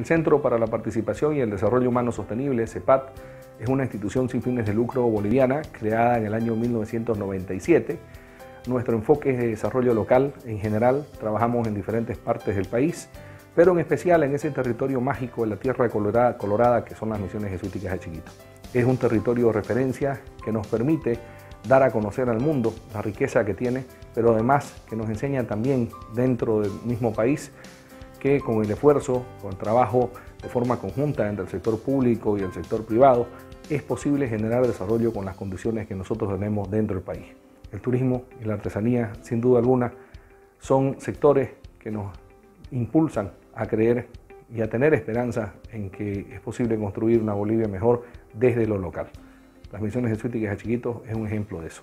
El Centro para la Participación y el Desarrollo Humano Sostenible, CEPAT, es una institución sin fines de lucro boliviana creada en el año 1997. Nuestro enfoque es de desarrollo local en general, trabajamos en diferentes partes del país, pero en especial en ese territorio mágico de la tierra colorada, colorada que son las misiones jesuíticas de Chiquito. Es un territorio de referencia que nos permite dar a conocer al mundo la riqueza que tiene, pero además que nos enseña también dentro del mismo país que con el esfuerzo, con trabajo de forma conjunta entre el sector público y el sector privado, es posible generar desarrollo con las condiciones que nosotros tenemos dentro del país. El turismo y la artesanía, sin duda alguna, son sectores que nos impulsan a creer y a tener esperanza en que es posible construir una Bolivia mejor desde lo local. Las misiones jesuíticas a chiquitos es un ejemplo de eso.